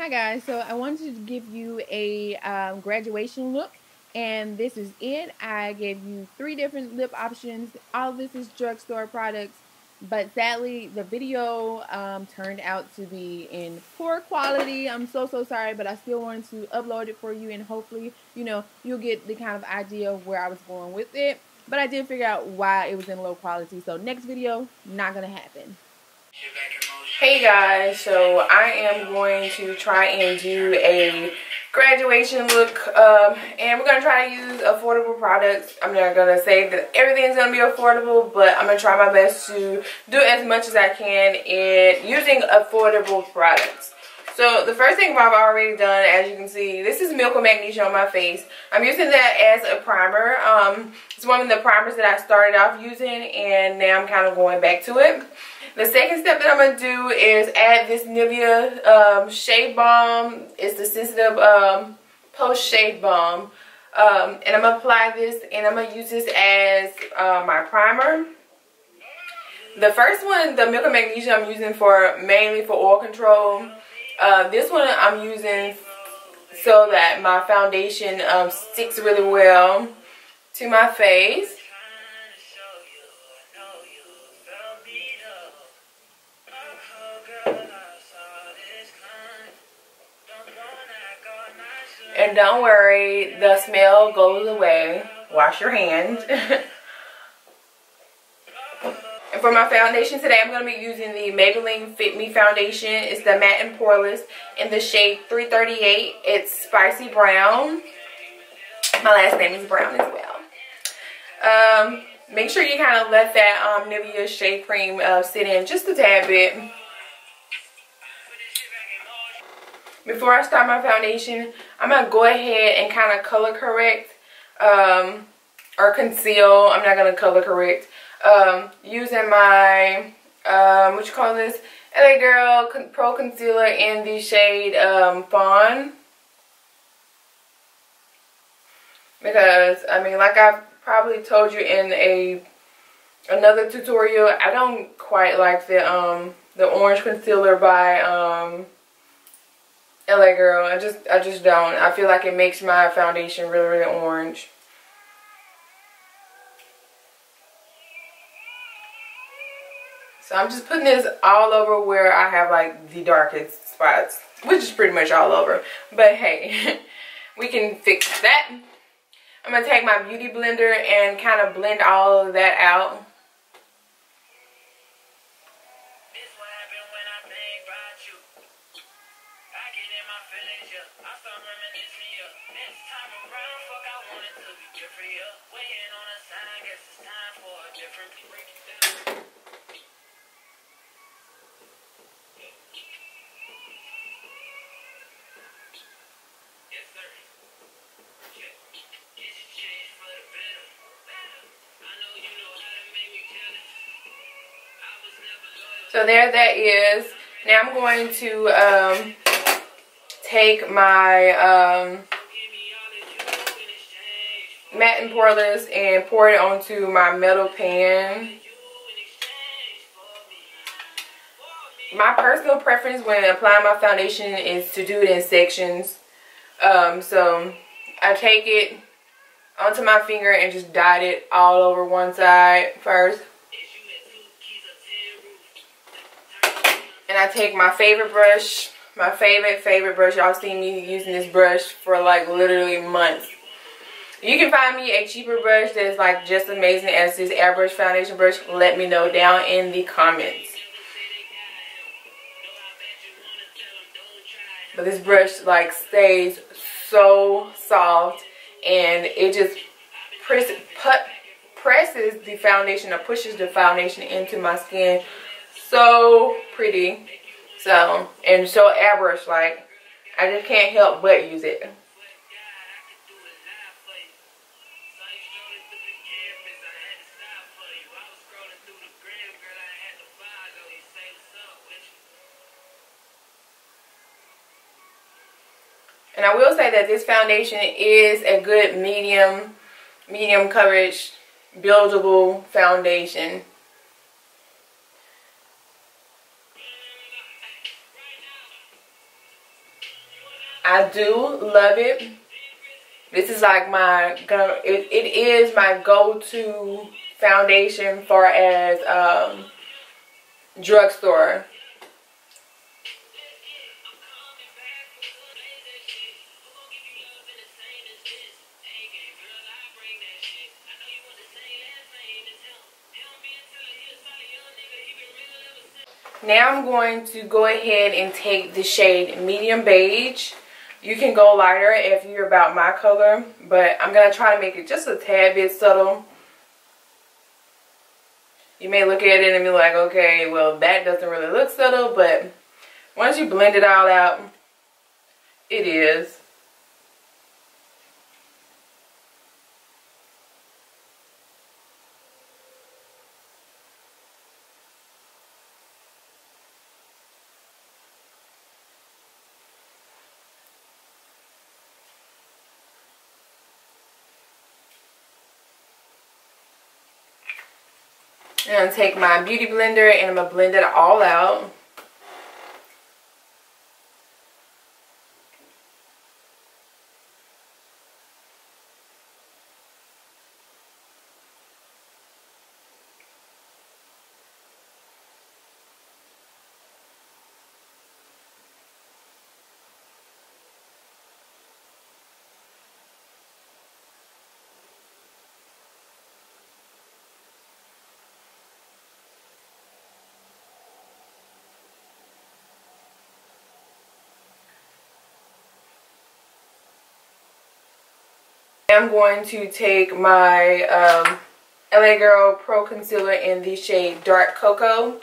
Hi guys, so I wanted to give you a um, graduation look and this is it. I gave you three different lip options. All of this is drugstore products, but sadly the video um, turned out to be in poor quality. I'm so so sorry, but I still wanted to upload it for you and hopefully, you know, you'll get the kind of idea of where I was going with it. But I did figure out why it was in low quality. So next video, not gonna happen. Hey guys, so I am going to try and do a graduation look um, and we're going to try to use affordable products. I'm not going to say that everything's going to be affordable, but I'm going to try my best to do as much as I can in using affordable products. So the first thing I've already done, as you can see, this is Milk of Magnesia on my face. I'm using that as a primer. Um, it's one of the primers that I started off using and now I'm kind of going back to it. The second step that I'm going to do is add this Nivea um, Shave Balm. It's the Sensitive um, Post Shave Balm. Um, and I'm going to apply this and I'm going to use this as uh, my primer. The first one, the Milk of Magnesia, I'm using for mainly for oil control. Uh, this one I'm using so that my foundation um, sticks really well to my face. And don't worry, the smell goes away. Wash your hands. And for my foundation today, I'm going to be using the Maybelline Fit Me Foundation. It's the matte and poreless in the shade 338. It's spicy brown. My last name is Brown as well. Um, make sure you kind of let that um, Nivea shave cream uh, sit in just a tad bit. Before I start my foundation, I'm going to go ahead and kind of color correct um, or conceal. I'm not going to color correct um, using my, um, what you call this, LA Girl Pro Concealer in the shade um, Fawn. Because, I mean, like I've probably told you in a another tutorial, I don't quite like the um the orange concealer by um LA Girl. I just I just don't. I feel like it makes my foundation really really orange. So I'm just putting this all over where I have like the darkest spots, which is pretty much all over. But hey, we can fix that. I'm to take my beauty blender and kind of blend all of that out. So there that is. Now I'm going to um, take my um, matte and poreless and pour it onto my metal pan. My personal preference when applying my foundation is to do it in sections. Um, so I take it onto my finger and just dot it all over one side first. And I take my favorite brush, my favorite, favorite brush. Y'all seen me using this brush for like literally months. You can find me a cheaper brush that is like just amazing as this airbrush foundation brush. Let me know down in the comments. But this brush like stays so soft and it just press, put, presses the foundation or pushes the foundation into my skin so pretty. So, and so average, like. I just can't help but use it. And I will say that this foundation is a good medium, medium coverage, buildable foundation. I do love it. This is like my, it, it is my go-to foundation for as um, drugstore. Now I'm going to go ahead and take the shade medium beige. You can go lighter if you're about my color, but I'm going to try to make it just a tad bit subtle. You may look at it and be like, okay, well, that doesn't really look subtle, but once you blend it all out, it is. I'm going to take my beauty blender and I'm going to blend it all out. I'm going to take my um, LA Girl Pro Concealer in the shade Dark Cocoa.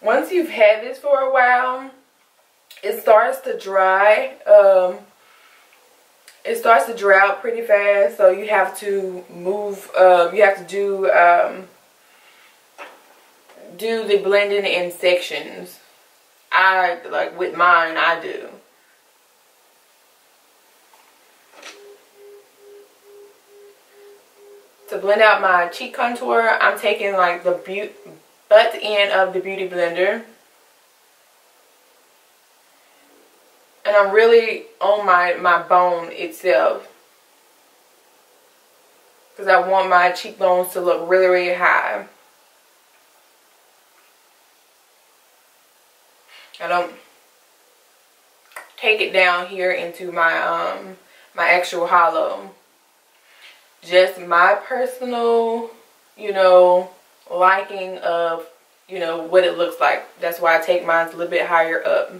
Once you've had this for a while, it starts to dry. Um, it starts to dry out pretty fast, so you have to move. Um, you have to do um, do the blending in sections. I like with mine. I do. To blend out my cheek contour, I'm taking like the butte butt end of the Beauty Blender. And I'm really on my, my bone itself. Because I want my cheekbones to look really, really high. I don't take it down here into my um my actual hollow. Just my personal, you know, liking of, you know, what it looks like. That's why I take mine a little bit higher up.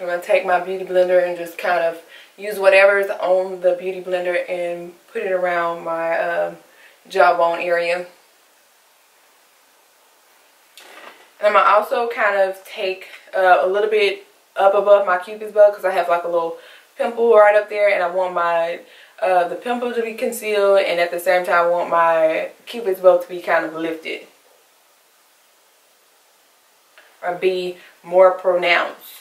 I'm going to take my beauty blender and just kind of use whatever's on the beauty blender and put it around my uh, jawbone area. And I'm going to also kind of take uh, a little bit up above my cupid's bow because I have like a little pimple right up there and I want my uh, the pimple to be concealed and at the same time I want my cupid's bow to be kind of lifted or be more pronounced.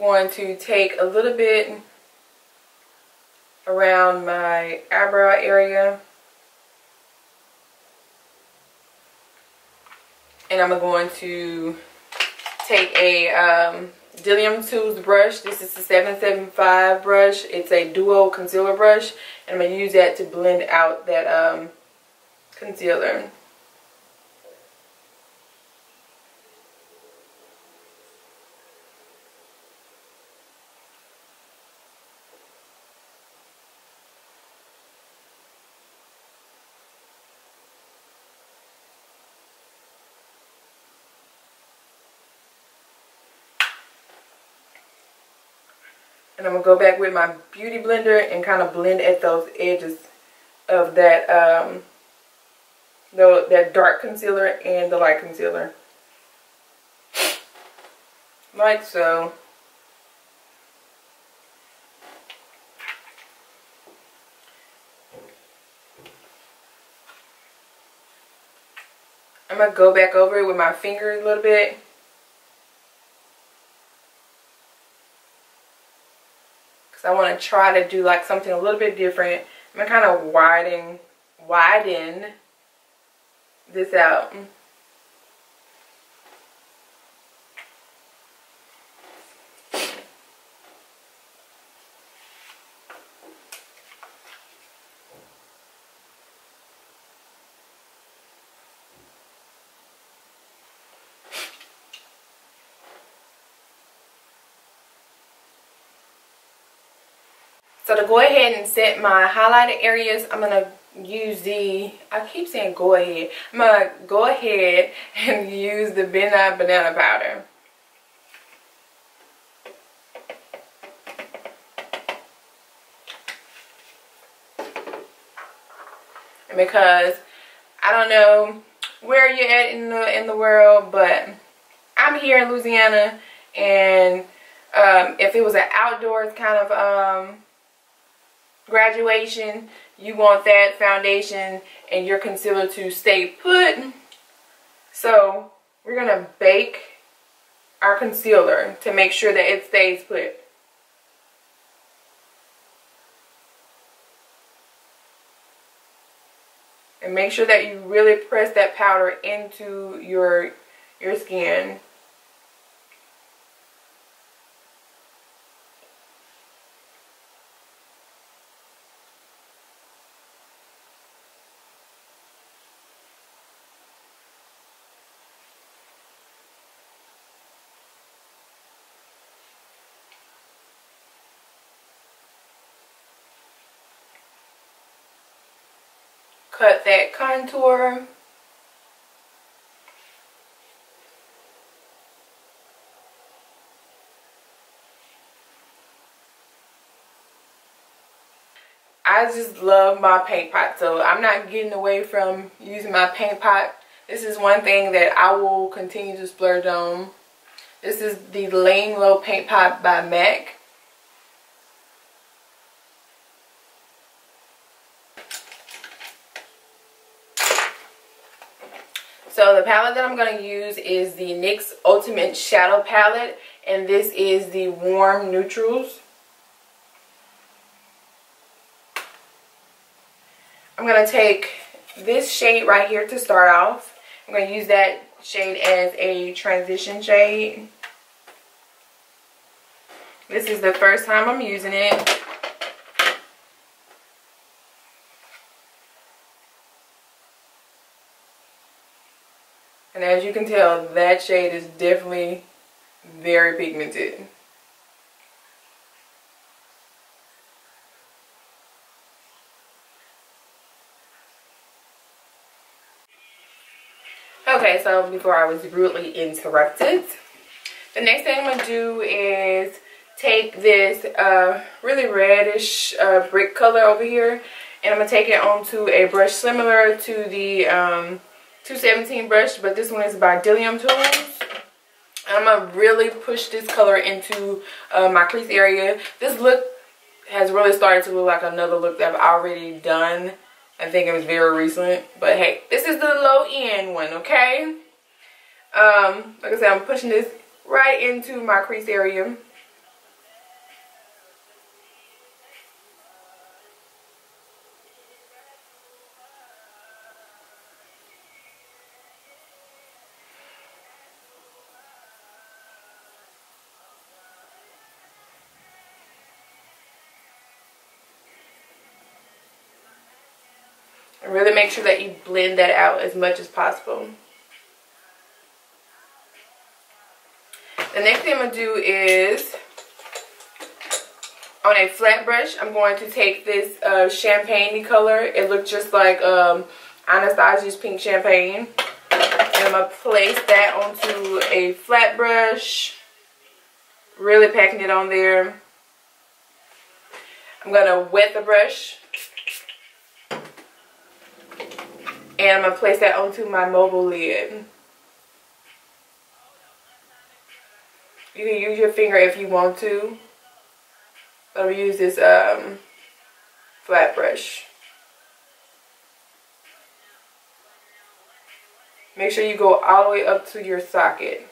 Going to take a little bit around my eyebrow area. And I'm going to take a um, Dillium Tools brush. This is the 775 brush. It's a duo concealer brush. And I'm going to use that to blend out that um, concealer. And I'm going to go back with my beauty blender and kind of blend at those edges of that um, the, that dark concealer and the light concealer. Like so. I'm going to go back over it with my finger a little bit. I want to try to do like something a little bit different. I'm going to kind of widen, widen this out. So to go ahead and set my highlighted areas, I'm going to use the, I keep saying go ahead. I'm going to go ahead and use the Midnight Banana Powder. And because I don't know where you're at in the in the world, but I'm here in Louisiana, and um, if it was an outdoors kind of um, graduation, you want that foundation and your concealer to stay put. So we're going to bake our concealer to make sure that it stays put. And make sure that you really press that powder into your your skin. Cut that contour. I just love my paint pot so I'm not getting away from using my paint pot. This is one thing that I will continue to splurge on. This is the Laying Low Paint Pot by MAC. So the palette that I'm going to use is the NYX Ultimate Shadow Palette. And this is the Warm Neutrals. I'm going to take this shade right here to start off. I'm going to use that shade as a transition shade. This is the first time I'm using it. And as you can tell, that shade is definitely very pigmented. Okay, so before I was rudely interrupted, the next thing I'm going to do is take this uh, really reddish uh, brick color over here and I'm going to take it onto a brush similar to the um, 217 brush, but this one is by Dillium Tools. I'm going to really push this color into uh, my crease area. This look has really started to look like another look that I've already done. I think it was very recent. But hey, this is the low end one, okay? Um, like I said, I'm pushing this right into my crease area. Really make sure that you blend that out as much as possible. The next thing I'm going to do is, on a flat brush, I'm going to take this uh, champagne color. It looks just like um, Anastasia's pink champagne. And I'm going to place that onto a flat brush. Really packing it on there. I'm going to wet the brush. And I'm going to place that onto my mobile lid. You can use your finger if you want to. But I'll use this um, flat brush. Make sure you go all the way up to your socket.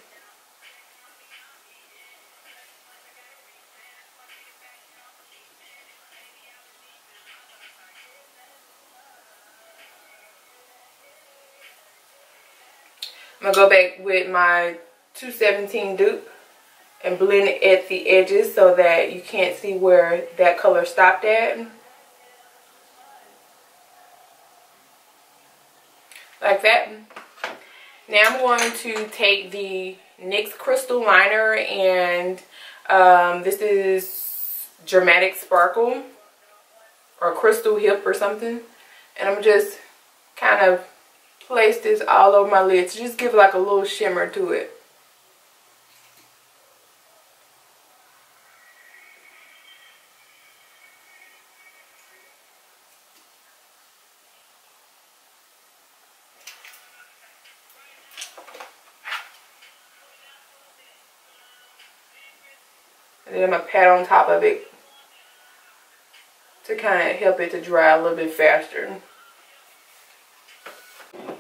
I'm going to go back with my 217 dupe and blend it at the edges so that you can't see where that color stopped at. Like that. Now I'm going to take the NYX Crystal Liner and um, this is Dramatic Sparkle or Crystal Hip or something. And I'm just kind of place this all over my lids. Just give like a little shimmer to it. And then I'm going to pat on top of it to kind of help it to dry a little bit faster.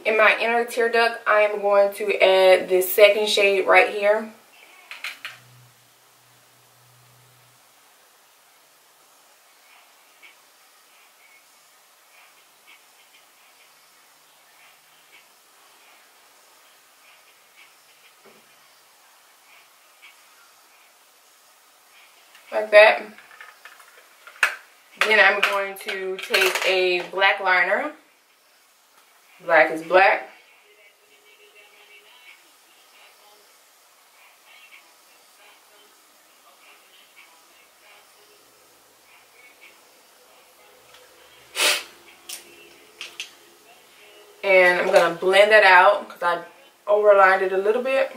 In my inner tear duct, I am going to add this second shade right here. like that. Then I'm going to take a black liner. Black is black. And I'm going to blend that out because I overlined it a little bit.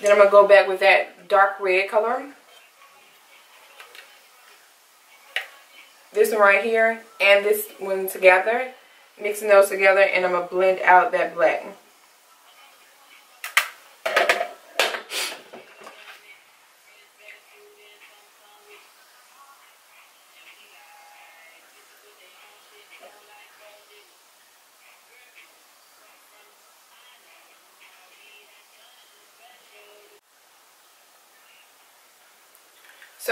Then I'm going to go back with that dark red color. This one right here and this one together. Mixing those together and I'm going to blend out that black.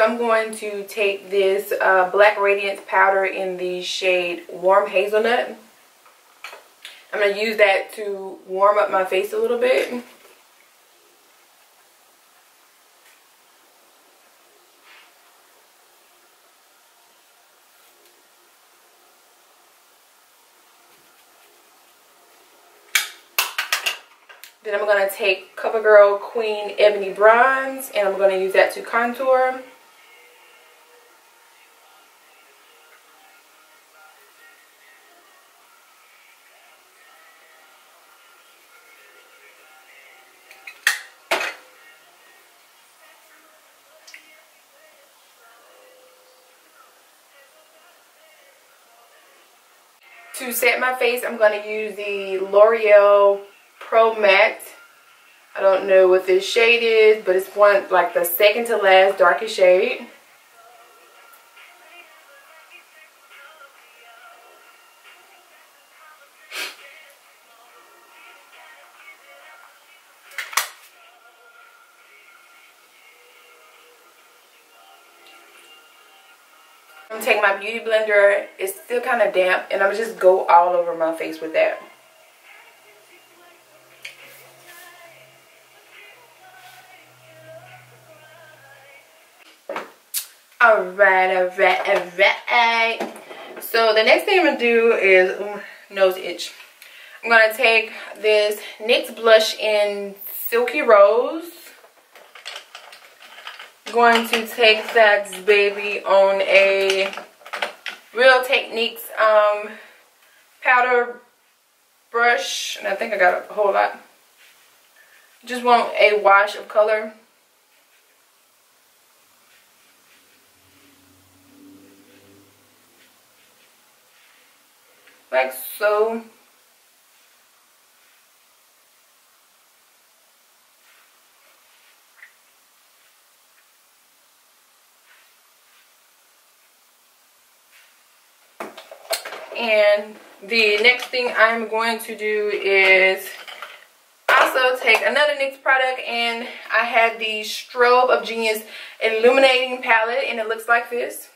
I'm going to take this uh, Black Radiance powder in the shade Warm Hazelnut. I'm going to use that to warm up my face a little bit. Then I'm going to take CoverGirl Queen Ebony Bronze and I'm going to use that to contour. To set my face, I'm going to use the L'Oreal Pro Matte. I don't know what this shade is, but it's one like the second to last darkest shade. I'm my beauty blender. It's still kind of damp and I'm just go all over my face with that. Alright, alright, alright. So the next thing I'm going to do is, ooh, nose itch. I'm going to take this NYX blush in Silky Rose. Going to take that baby on a Real Techniques um, powder brush. And I think I got a whole lot. Just want a wash of color. Like so. And the next thing I'm going to do is also take another NYX product and I had the Strobe of Genius Illuminating Palette and it looks like this.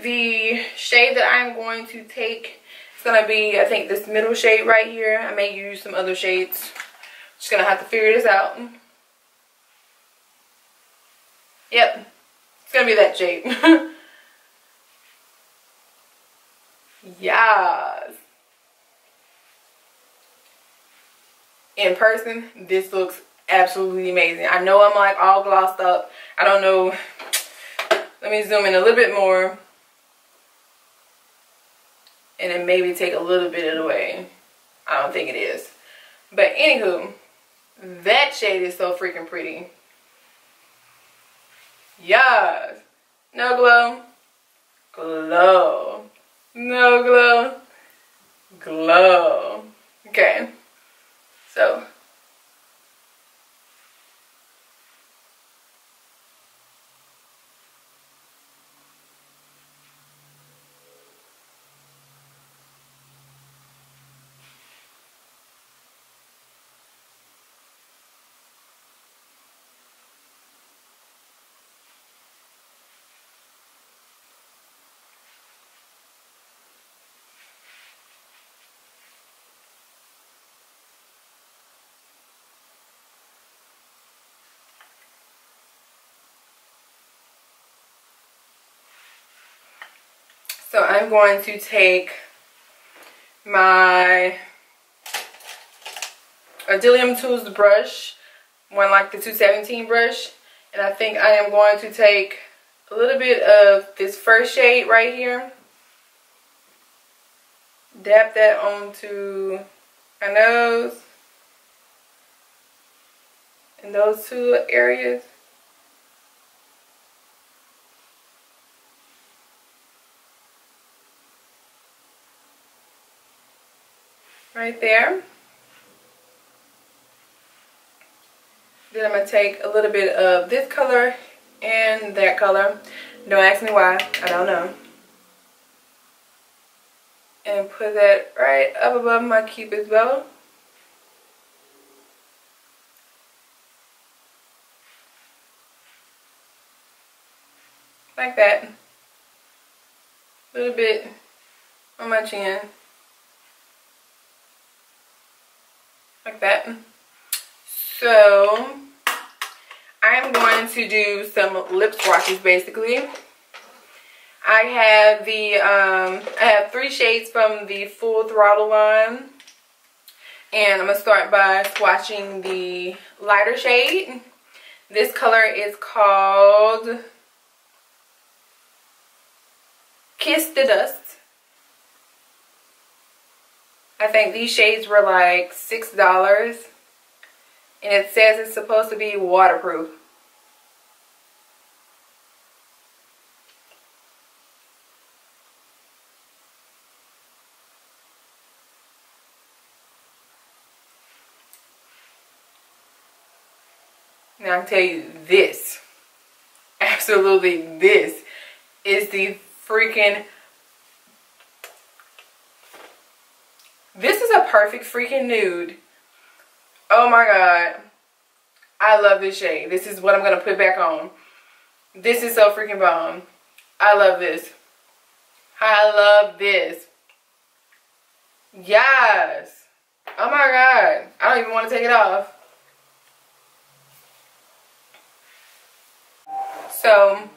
The shade that I'm going to take is going to be, I think, this middle shade right here. I may use some other shades. Just going to have to figure this out. Yep, it's to be that shade. Yes. In person, this looks absolutely amazing. I know I'm like all glossed up. I don't know. Let me zoom in a little bit more. And then maybe take a little bit of the way. I don't think it is. But anywho, that shade is so freaking pretty. Yes. No glow. Glow. No glow. Glow. Okay. So So I'm going to take my Adelium Tools brush, one like the 217 brush, and I think I am going to take a little bit of this first shade right here, dab that onto my nose, in those two areas. Right there. Then I'm going to take a little bit of this color and that color. Don't ask me why. I don't know. And put that right up above my cupid's bow. Like that. A little bit on my chin. Like that. So I'm going to do some lip swatches basically. I have the um, I have three shades from the Full Throttle line. And I'm going to start by swatching the lighter shade. This color is called Kiss the Dust. I think these shades were like $6. And it says it's supposed to be waterproof. Now I tell you this, absolutely this is the freaking This is a perfect freaking nude. Oh my god. I love this shade. This is what I'm going to put back on. This is so freaking bomb. I love this. I love this. Yes. Oh my god. I don't even want to take it off. So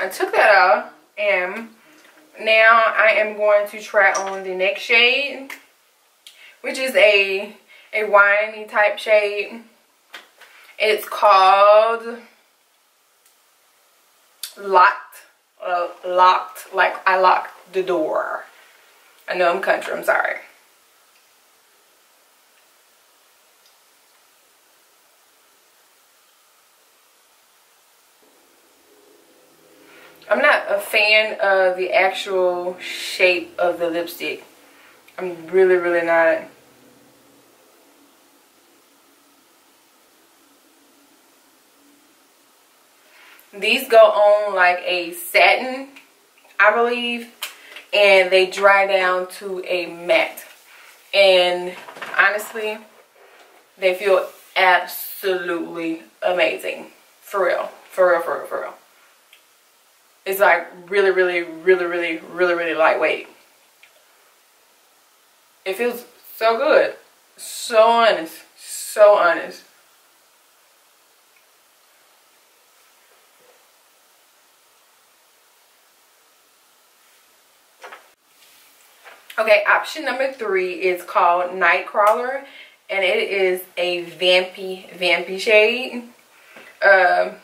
I took that off and now I am going to try on the next shade, which is a, a winey type shade. It's called Locked, uh, Locked, like I locked the door. I know I'm country, I'm sorry. I'm not a fan of the actual shape of the lipstick. I'm really, really not. These go on like a satin, I believe, and they dry down to a matte. And honestly, they feel absolutely amazing. For real. For real, for real, for real. It's like really, really, really, really, really, really lightweight. It feels so good. So honest. So honest. Okay, option number three is called Nightcrawler. And it is a vampy, vampy shade. Um,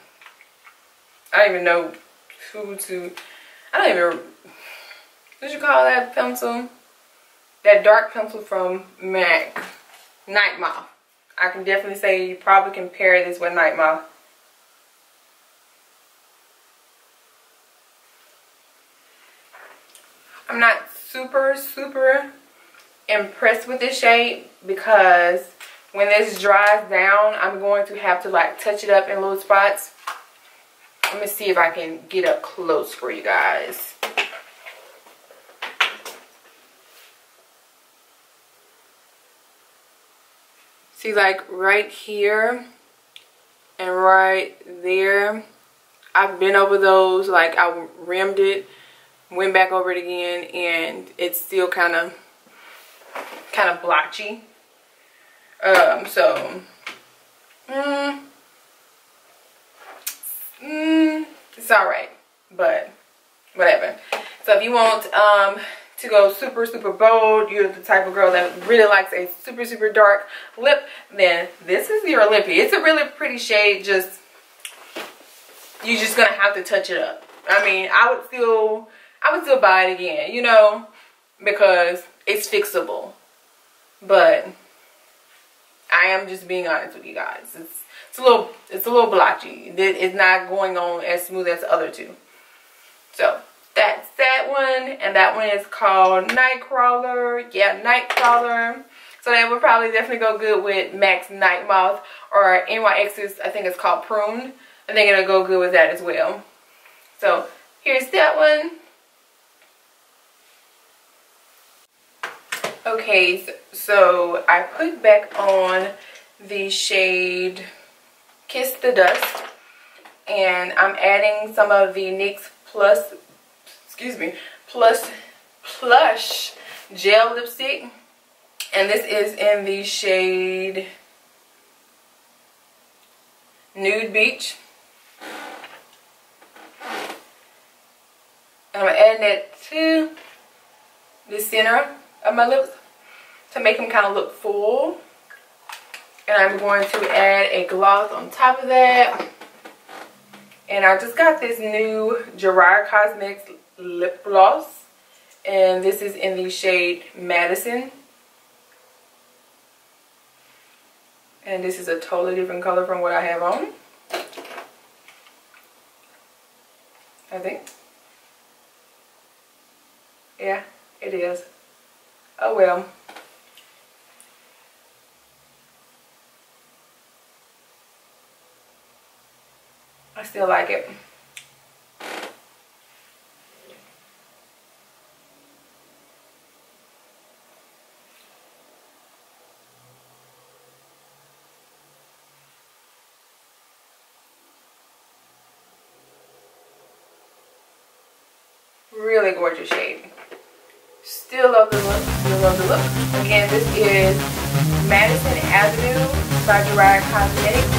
I don't even know who to, I don't even, what you call that pencil? That dark pencil from MAC, Night Moth. I can definitely say you probably can pair this with Night Moth. I'm not super, super impressed with this shade because when this dries down, I'm going to have to like touch it up in little spots. Let me see if I can get up close for you guys. See like right here and right there. I've been over those like I rimmed it, went back over it again and it's still kind of kind of blotchy. Um so mm, mm, it's all right, but whatever. So if you want um, to go super, super bold, you're the type of girl that really likes a super, super dark lip, then this is your Olympia It's a really pretty shade, just, you're just gonna have to touch it up. I mean, I would still, I would still buy it again, you know, because it's fixable. But I am just being honest with you guys. It's it's a little it's a little blotchy. It's not going on as smooth as the other two. So that's that one. And that one is called Nightcrawler. Yeah, Nightcrawler. So that would probably definitely go good with MAC's Night Moth or NYX's, I think it's called Prune. I think it'll go good with that as well. So here's that one. Okay, so I put back on the shade Kiss the Dust. And I'm adding some of the NYX Plus, excuse me, Plus Plush Gel Lipstick. And this is in the shade Nude Beach. And I'm adding it to the center of my lips to make them kind of look full. And I'm going to add a gloss on top of that. And I just got this new Gerard Cosmetics lip gloss. And this is in the shade Madison. And this is a totally different color from what I have on. I think. Yeah, it is. Oh well. I still like it. Really gorgeous shade. Still love the look. Still love the look. Again, this is Madison Avenue by Gerard Cosmetics.